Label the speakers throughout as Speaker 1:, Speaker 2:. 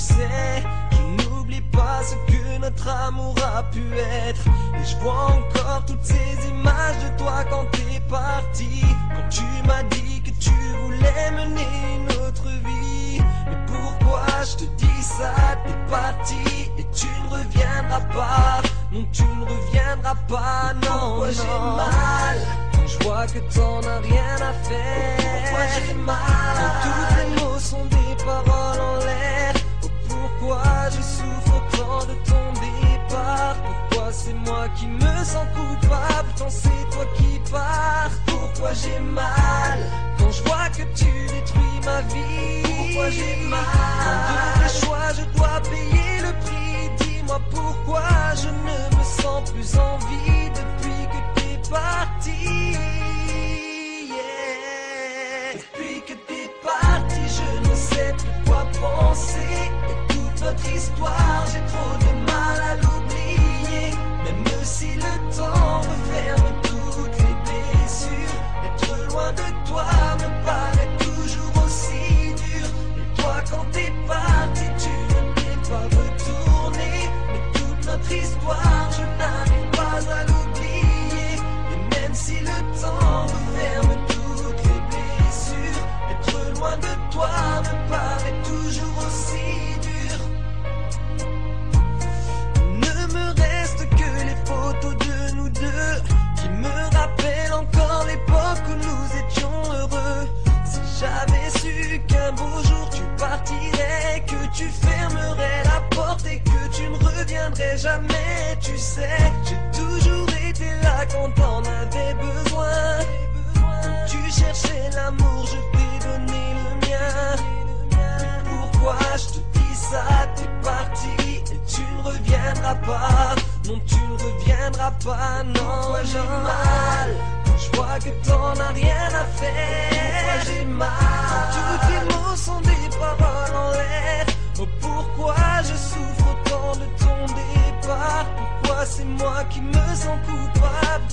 Speaker 1: sais, je n'oublie pas ce que notre amour a pu être. Et je vois encore toutes ces images de toi quand t'es parti. Quand tu m'as dit que tu voulais mener une autre vie. Mais pourquoi je te dis ça? T'es parti et tu ne reviendras pas. Non, tu ne reviendras pas, non. Pourquoi j'ai mal? Quand je vois que t'en as rien à faire. Pourquoi j'ai mal? Quand tous tes mots sont des paroles c'est moi qui me sens coupable. Quand c'est toi qui pars. Pourquoi j'ai mal Quand je vois que tu détruis ma vie? Pourquoi j'ai mal? Quand de choix je dois payer le prix. Dis-moi pourquoi je ne me sens plus en vie Depuis que t'es parti. Depuis que t'es parti, je ne sais plus quoi penser. Et toute notre histoire, tu fermerais la porte et que tu ne reviendrais jamais, tu sais, j'ai toujours été là quand t'en avais besoin. Tu cherchais l'amour, je t'ai donné le mien. Mais pourquoi je te dis ça? T'es parti et tu ne reviendras pas. Non, tu ne reviendras pas. Non, j'ai mal? Quand je vois que t'en as rien à faire. Pourquoi j'ai mal?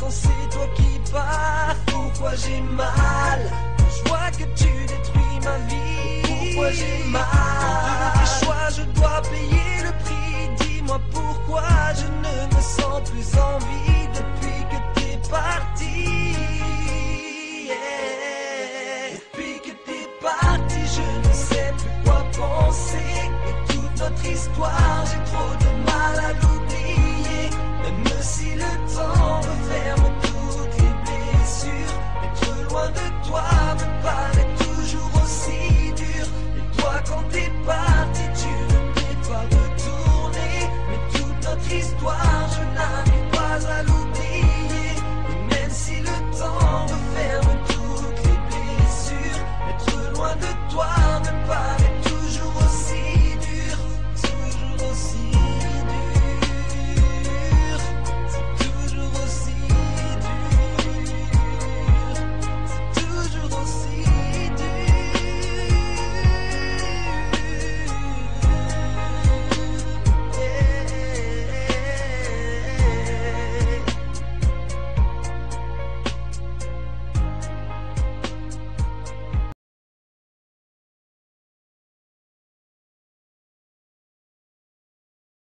Speaker 1: c'est toi qui pars. Pourquoi j'ai mal? Je vois que tu détruis ma vie. Pourquoi j'ai mal?